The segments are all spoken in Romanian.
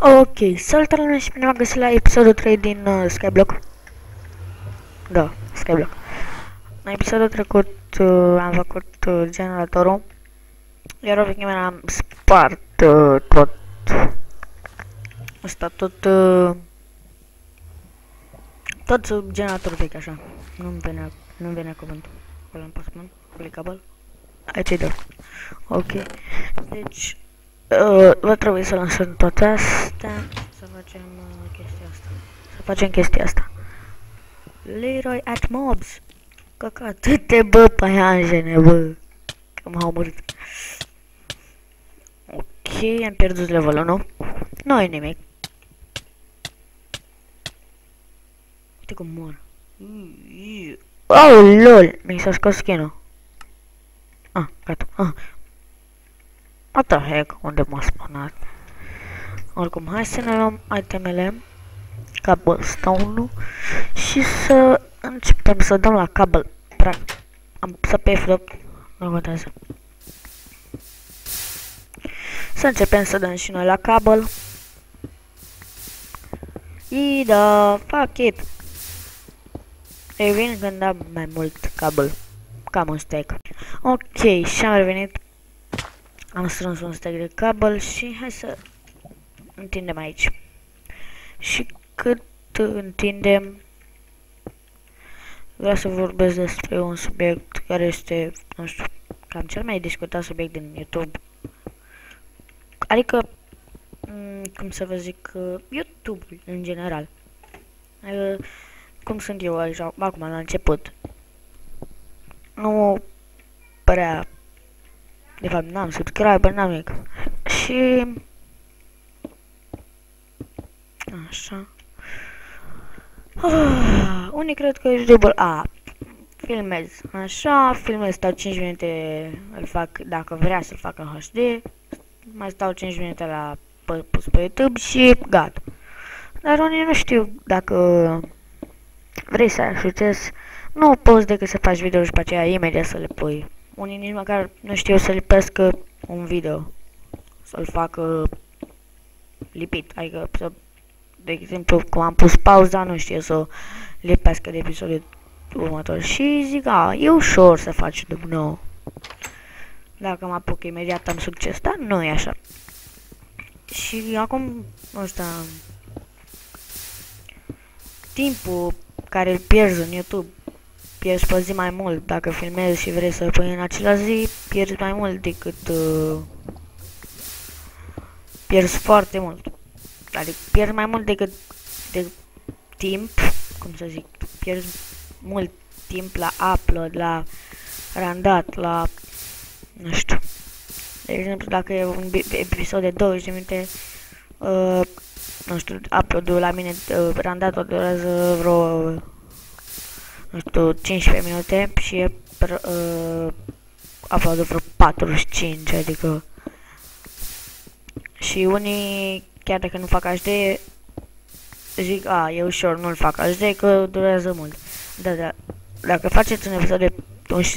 Ok, salutare lumea și bine v-am găsit la episodul 3 din uh, Skyblock. Da, Skyblock. În episodul trecut uh, am făcut uh, generatorul, iar pe mea am spart uh, tot. Asta tot... Uh, tot sub generatorul vechi așa. Nu-mi venea, nu venea cuvântul. Acolo am pus mânt, aplicable. Aici e doar. Ok. Deci, Uh, va trebui să lansăm toate astea, să facem uh, chestia asta. Să facem chestia asta. Leroy at mobs. Căcat, te bă, paianjene, bă. Că m-au omorât. Ok, am pierdut levelul, nu? Nu e nimic. Uite cum mor. Oh, lol, mi s-a scos skin-ul. Ah, gata. Ah, What the heck? Unde m-a spawnat? Oricum, hai să ne luăm itemele cobblestone și să începem să dăm la cable. Practic, am să pe F8, nu contează. Să începem să dăm și noi la cable. Ida, fuck it. Revin când am mai mult cable. Cam un stack. Ok, și am revenit am strâns un stack de cabel și hai să întindem aici. Și cât întindem, vreau să vorbesc despre un subiect care este, nu știu, cam cel mai discutat subiect din YouTube. Adică, mm, cum să vă zic, YouTube în general. Adică, cum sunt eu aici, acum la început. Nu prea de fapt, n-am subscriber, n-am nimic. Și... Așa. Ah, unii cred că YouTube A. Filmez. Așa, filmez, stau 5 minute, îl fac, dacă vrea să-l fac în HD. Mai stau 5 minute la pus pe YouTube și gata. Dar unii nu știu dacă vrei să ajutezi, nu poți decât să faci video și pe aceea imediat să le pui unii nici măcar nu știu să lipească un video. Să-l facă lipit. Adică, să, de exemplu, cum am pus pauza, nu știu să lipească de episodul următor. Și zic, a, e ușor să faci de nou. Dacă mă apuc imediat am succes, dar nu e așa. Și acum, ăsta, timpul care îl pierzi în YouTube pierzi pe zi mai mult. Dacă filmezi și vrei să-l pui în acela zi, pierzi mai mult decât... Uh, pierzi foarte mult. Adică pierzi mai mult decât de timp, cum să zic, pierzi mult timp la upload, la randat, la... nu știu. De exemplu, dacă e un episod de 20 de minute, uh, nu știu, upload-ul la mine, uh, randatul durează vreo nu știu, 15 minute și e uh, upload vreo 45, adică și unii, chiar dacă nu fac HD, zic, a, e ușor, nu-l fac HD, că durează mult. Da, da, dacă faceți un episod de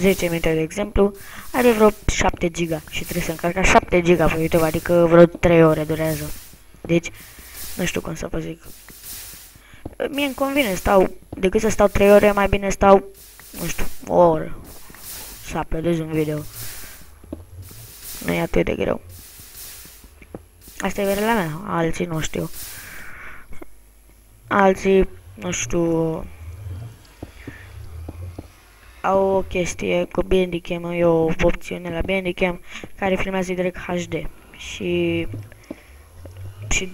10 minute, de exemplu, are vreo 7 giga și trebuie să încarca 7 giga pe YouTube, adică vreo 3 ore durează. Deci, nu știu cum să vă zic. Mie îmi convine, stau, decât să stau 3 ore, mai bine stau, nu știu, o oră să uploadez un video. Nu e atât de greu. Asta e verea mea, alții nu știu. Alții, nu știu, au o chestie cu Bandicam, e o opțiune la Bandicam care filmează direct HD. Și, și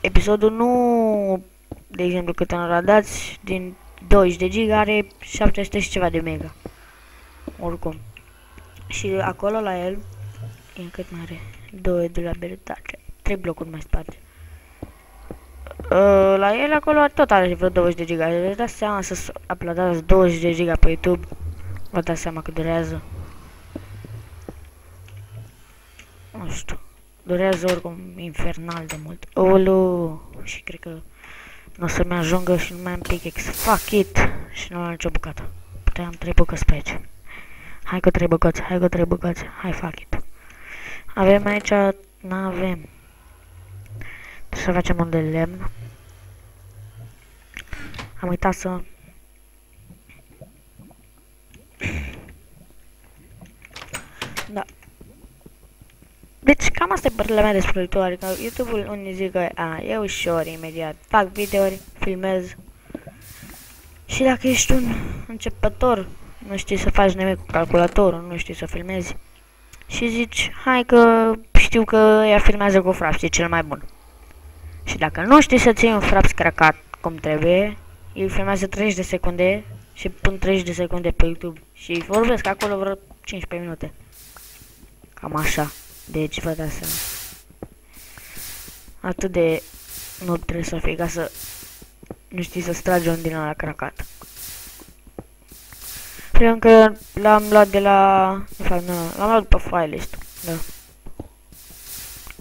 episodul nu de exemplu, cât am radați, din 20 de giga are 700 și ceva de mega. Oricum. Și acolo la el, e cât mai are? 2 de la beretace. 3 blocuri mai spate. Uh, la el acolo tot are vreo 20 de giga. Vă dați seama să uploadați 20 de giga pe YouTube. Vă dați seama că durează. Nu știu. Durează oricum infernal de mult. Olu. Și cred că nu o să-mi ajungă și nu mai am pickaxe. Fuck it! Și nu am nicio bucată. Puteam trei bucăți pe aici. Hai cu trei bucăți, hai cu trei bucăți. Hai, fuck it. Avem aici... N-avem. să facem un de lemn. Am uitat să... Da. Deci cam asta e părerea mea despre YouTube, adică YouTube-ul unii zic că a, e ușor, imediat, fac videouri, filmez și dacă ești un începător, nu știi să faci nimic cu calculatorul, nu știi să filmezi și zici, hai că știu că ea filmează cu fraps, e cel mai bun. Și dacă nu știi să ții un fraps cracat cum trebuie, îi filmează 30 de secunde și pun 30 de secunde pe YouTube și vorbesc acolo vreo 15 minute. Cam așa. Deci vă dați seama. Atât de nu trebuie să fie ca să nu știi să stragi un din la cracat. Cred că l-am luat de la... De fapt, nu, l-am luat pe file list. Da.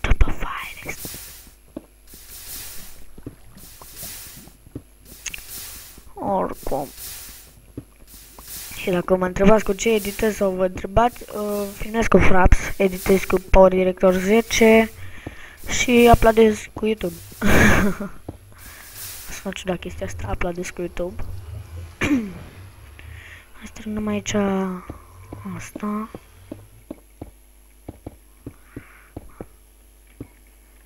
După file list. Oricum. Și dacă mă întrebați cu ce editez sau vă întrebați, uh, filmez cu Fraps, editez cu Power Director 10 și uploadez cu YouTube. Asta ciudat chestia asta, uploadez cu YouTube. Hai să terminăm aici asta.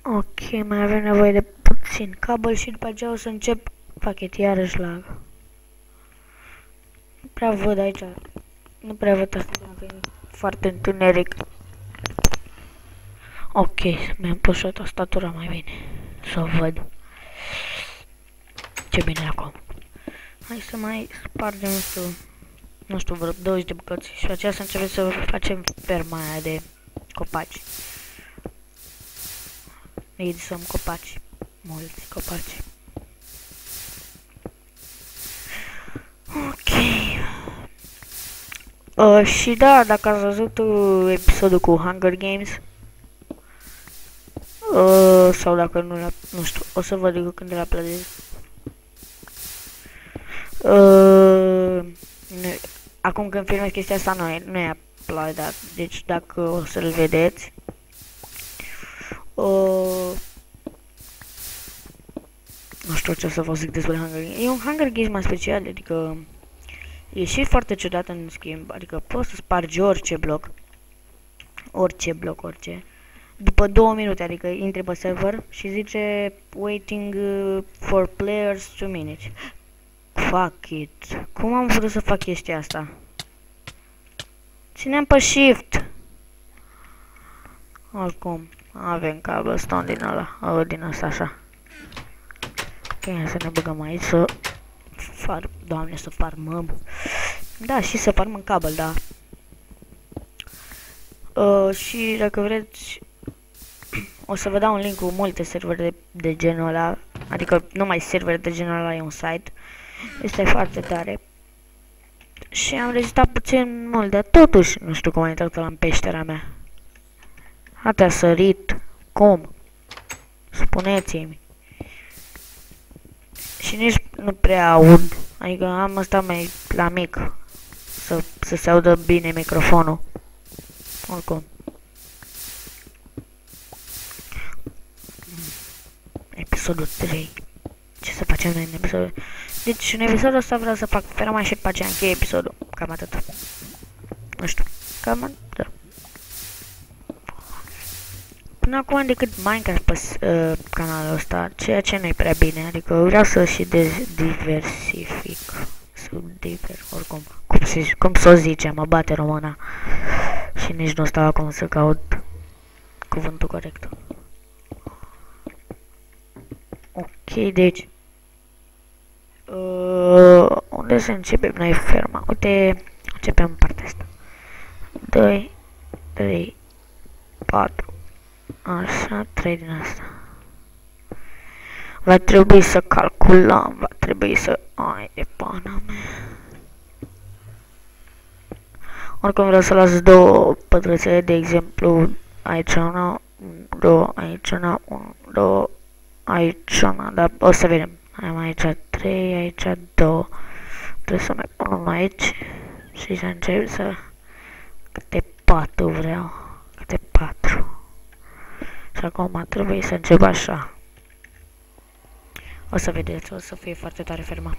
Ok, mai avem nevoie de puțin cabel și după aceea o să încep pachet, iarăși lag. Nu prea văd aici. Nu prea văd asta, că e foarte întuneric. Ok, mi-am pus și o tastatura mai bine. Să o văd. Ce bine acum. Hai să mai spargem, nu știu, nu știu, vreo 20 de bucăți și aceea să începem să facem ferma aia de copaci. Edisăm copaci. Mulți copaci. Ok. Uh, și da, dacă ați văzut uh, episodul cu Hunger Games, uh, sau dacă nu, la, nu știu, o să văd când la plădez. Uh, acum când filmez chestia asta nu e, nu e aplaudat, deci dacă o să-l vedeți, uh, nu știu ce să vă zic despre Hunger Games. E un Hunger Games mai special, adică e și foarte ciudat în schimb, adică poți să spargi orice bloc, orice bloc, orice, după două minute, adică intri pe server și zice waiting uh, for players 2 minutes. Fuck it. Cum am vrut să fac chestia asta? Ținem pe shift. Oricum, avem cobblestone din ăla, din asta așa. Ok, să ne băgăm aici să far... Doamne, să farmăm. Da, și să farmăm cabel, da. Uh, și dacă vreți, o să vă dau un link cu multe servere de, de genul ăla. Adică numai servere de genul ăla e un site. Este foarte tare. Și am rezistat puțin mult, dar totuși nu știu cum a intrat la în peștera mea. A sărit. Cum? Spuneți-mi și nici nu prea aud. Adică am asta mai la mic. Să, să se audă bine microfonul. Oricum. Episodul 3. Ce să facem noi în episodul? Deci în episodul ăsta vreau să fac ferma și după aceea încheie episodul. Cam atât. Nu știu. Cam atât. Până acum decât Minecraft pe uh, canalul ăsta, ceea ce nu-i prea bine, adică vreau să și diversific, diver, oricum, cum, să, cum să o zice, mă bate româna și nici nu stau acum să caut cuvântul corect. Ok, deci, uh, unde să începem noi ferma? Uite, începem în partea asta. 2, 3, 4, Așa, trei din asta. Va trebui să calculăm, va trebui să... Ai de pana mea. Oricum vreau să las două pătrățele, de exemplu, aici una, două, aici una, un, două, aici una, dar o să vedem. Am aici trei, aici două. Trebuie să mai pun unul aici și să încep să... Câte patru vreau, câte patru. Și acum trebuie să încep așa. O să vedeți, o să fie foarte tare ferma.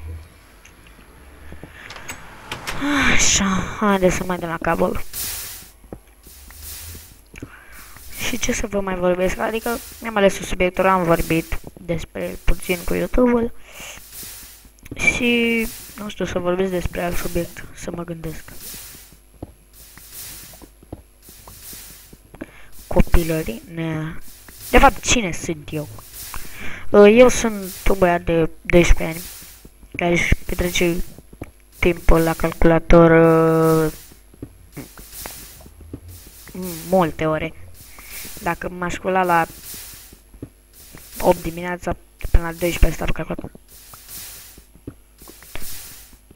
Așa, haideți să mai dăm la cablu. Și ce să vă mai vorbesc? Adică mi-am ales un subiectul, am vorbit despre puțin cu YouTube-ul. Și nu știu să vorbesc despre alt subiect, să mă gândesc. Copilării? Ne. De fapt, cine sunt eu? Uh, eu sunt un băiat de 12 ani care își petrece timpul la calculator uh, multe ore. Dacă m-aș cula la 8 dimineața până la 12 stau pe calculator.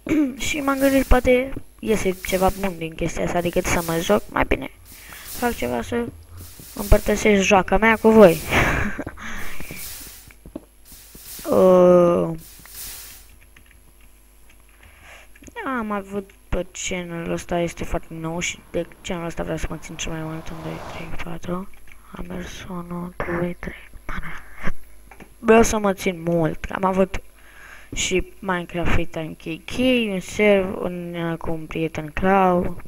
și m-am gândit, poate iese ceva bun din chestia asta decât să mă joc. Mai bine fac ceva să împărtășesc joaca mea cu voi. uh, am avut pe channel ăsta este foarte nou și de channel ăsta vreau să mă țin cel mai mult 1, 2, 3, 4 am mers 1, 2, 3 vreau să mă țin mult am avut și Minecraft Free Time KK, un serv, un, cu un prieten Clau.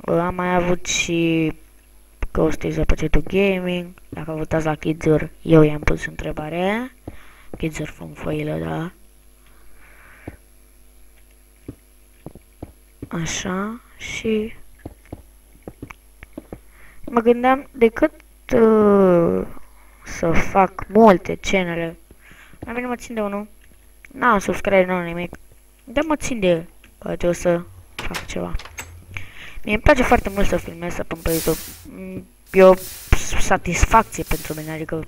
Am mai avut și Ghost is Apăcetul Gaming. Dacă votați la Kidzur, eu i-am pus întrebarea. Kidzur foilă, da. Așa, și mă gândeam decât uh, să fac multe cenele, mai bine mă țin de unul N-am subscribe, nu nimic. Dar mă țin de poate o să fac ceva. Mie îmi place foarte mult să filmez, să pun pe YouTube. Mm, e o satisfacție pentru mine, adică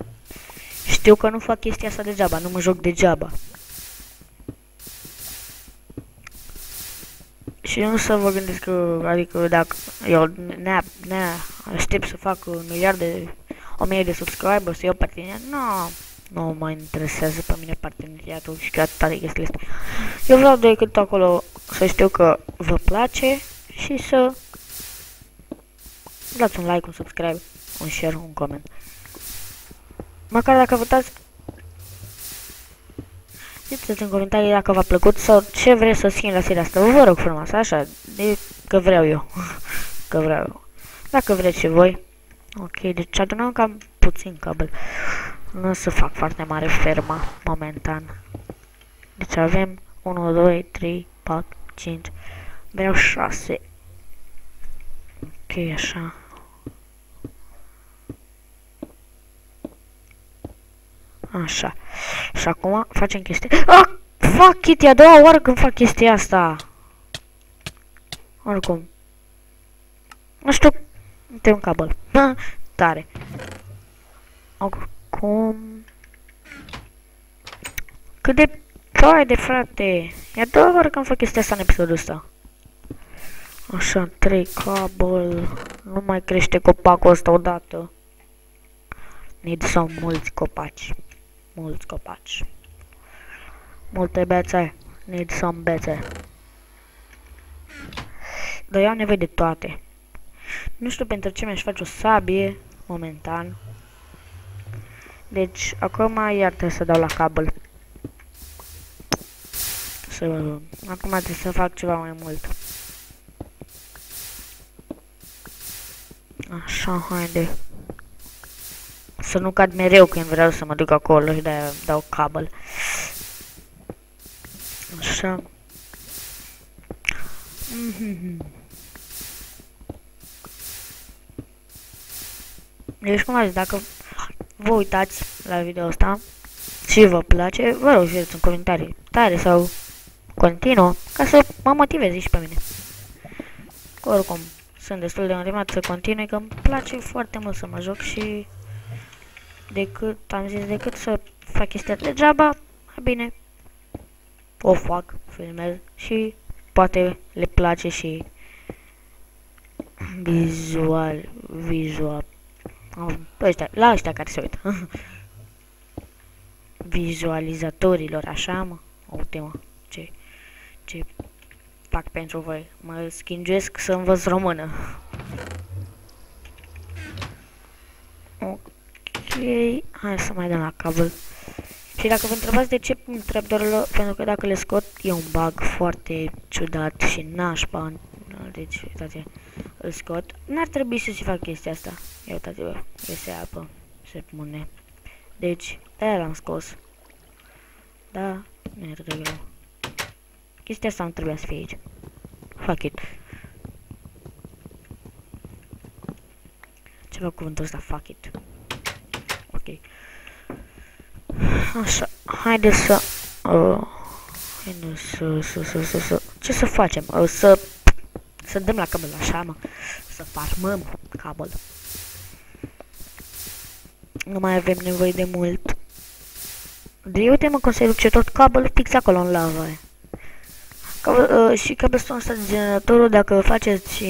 știu că nu fac chestia asta degeaba, nu mă joc degeaba. Și nu să vă gândesc că, adică dacă eu ne, ne aștept să fac un miliard de, o mie de subscribers, să iau parteneriat, nu, nu mă interesează pe mine parteneriatul și chiar toate chestiile astea. Eu vreau decât acolo să știu că vă place și să dați un like, un subscribe, un share, un coment. Măcar dacă votați Ziceți în comentarii dacă v-a plăcut sau ce vreți să schimb la seria asta. Vă rog frumos, așa, de că vreau eu. că vreau eu. Dacă vreți și voi. Ok, deci adunăm cam puțin cabel. Nu o să fac foarte mare ferma momentan. Deci avem 1, 2, 3, 4, 5. Vreau 6. Ok, așa. Așa. Și acum facem chestia... Ah! Fac it, e a doua oară când fac chestia asta. Oricum. Nu știu. Uite un cabel. Tare. Acum... Cât de Păi de frate, e a doua oară când fac chestia asta în episodul ăsta. Așa, trei cabel, nu mai crește copacul ăsta odată. Need să mulți copaci, mulți copaci. Multe bețe, need some bețe. Dar eu am nevoie de toate. Nu știu pentru ce mi-aș face o sabie, momentan. Deci, acum iar trebuie să dau la cabel. Să... Acum trebuie să fac ceva mai mult. Așa, haide. Să nu cad mereu când vreau să mă duc acolo și de dau cabel. Așa. Mm Deci cum azi, dacă vă uitați la video ăsta și vă place, vă rog să în comentarii tare sau continuă ca să mă motiveze și pe mine. Oricum, sunt destul de motivat să continui, că îmi place foarte mult să mă joc și decât, am zis, decât să fac chestia degeaba, mai bine o fac, filmez și poate le place și vizual, vizual, ăștia, la ăștia care se uită. Vizualizatorilor, așa mă, uite mă, ce, ce fac pentru voi. Mă schinguiesc să învăț română. Ok, hai să mai dăm la cabel. Și dacă vă întrebați de ce trapdoorul, pentru că dacă le scot e un bug foarte ciudat și nașpa. Deci, uitați, îl scot. N-ar trebui să se facă chestia asta. Ia uitați-vă, iese apă, se pune. Deci, de-aia l-am scos. Da, nu e atât de greu. Chestia asta nu trebuia să fie aici. Fuck it. Ceva cuvântul ăsta, fuck it. Ok. Așa, haide să... Uh, haide să, să, să, să, să... Ce să facem? Uh, să... Să dăm la cabel așa, mă. Să farmăm cabel. Nu mai avem nevoie de mult. De uite mă cum se duce tot cabelul fix acolo în lava aia. Cabel, uh, și cabelul ăsta de generatorul, dacă faceți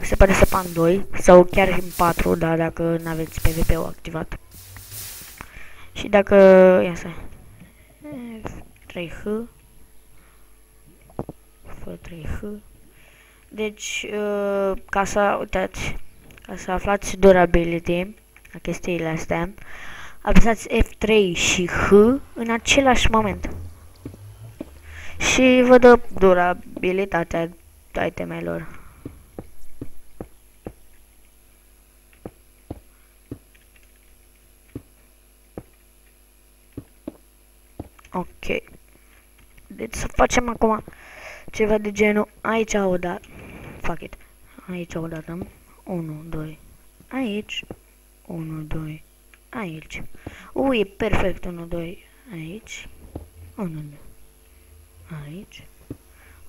se pare să pan 2 sau chiar în 4, dar dacă nu aveți PvP-ul activat. Și dacă... Ia să... 3H F3H Deci, uh, ca să, uitați, ca să aflați durability a chestiile astea, apăsați F3 și H în același moment. Și vă dă durabilitatea itemelor. Ok. Deci să facem acum ceva de genul aici o dată. Fuck it. Aici o dată. 1, 2. Aici. 1, 2. Aici. Ui, e perfect. 1, 2. Aici. 1, 2. Aici.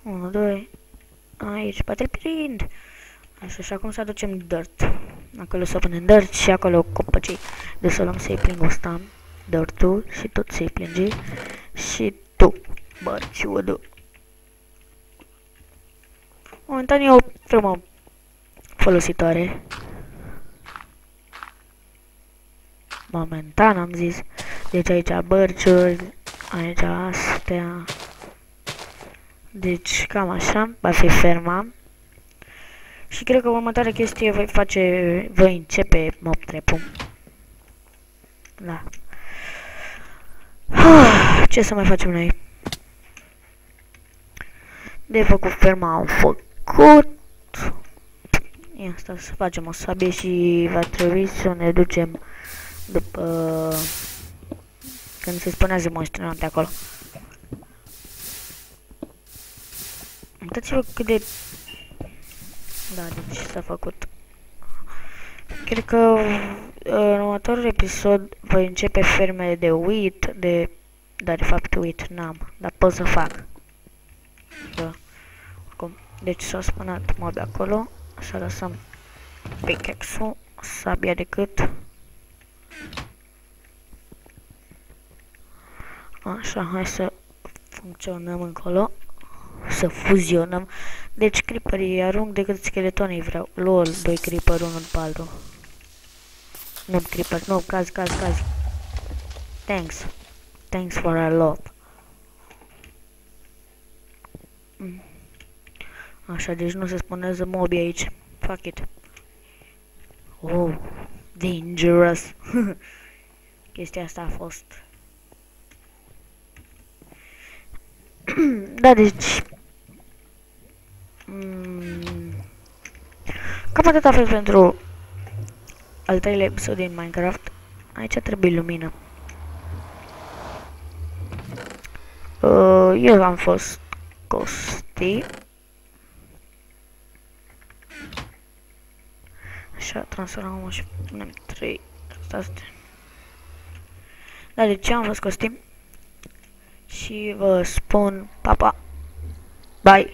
1, 2. Aici. Poate prind. Așa, și acum să aducem dirt. Acolo să punem dirt și acolo copăcii. De să luăm să-i pling ăsta. Dirt-ul și tot să-i plângi. Și tu, bărciudă. Momentan e o firmă folositoare. Momentan am zis. Deci aici bărciuri, aici astea. Deci cam așa va fi ferma. Și cred că următoarea chestie voi face, voi începe mob trap-ul. Da. Ce să mai facem noi? De făcut ferma am făcut. Ia asta să facem o sabie și va trebui să ne ducem după când se spunează monstru acolo. Uitați-vă cât de... Da, deci s-a făcut. Cred că în următorul episod voi începe fermele de wheat, de... Dar de fapt wheat n-am, dar pot să fac. Da. Acum, deci s-a spănat mod acolo, să lăsăm pickaxe-ul, sabia decât. Așa, hai să funcționăm încolo. Să fuzionăm. Deci creeperii arunc decât skeletonii vreau. LOL, doi creeper unul după altul. Nu creeper, nu, caz, caz, caz. Thanks. Thanks for a lot. Mm. Așa, deci nu se spunează mobi aici. Fuck it. Oh, dangerous. Chestia asta a fost. da, deci... Mm, cam atât a fost pentru al treilea episod din Minecraft. Aici trebuie lumină. Uh, eu am fost Costi. Așa, transformăm și punem 3. Stați. Da, deci am fost Costi. Și vă spun, papa. Bye.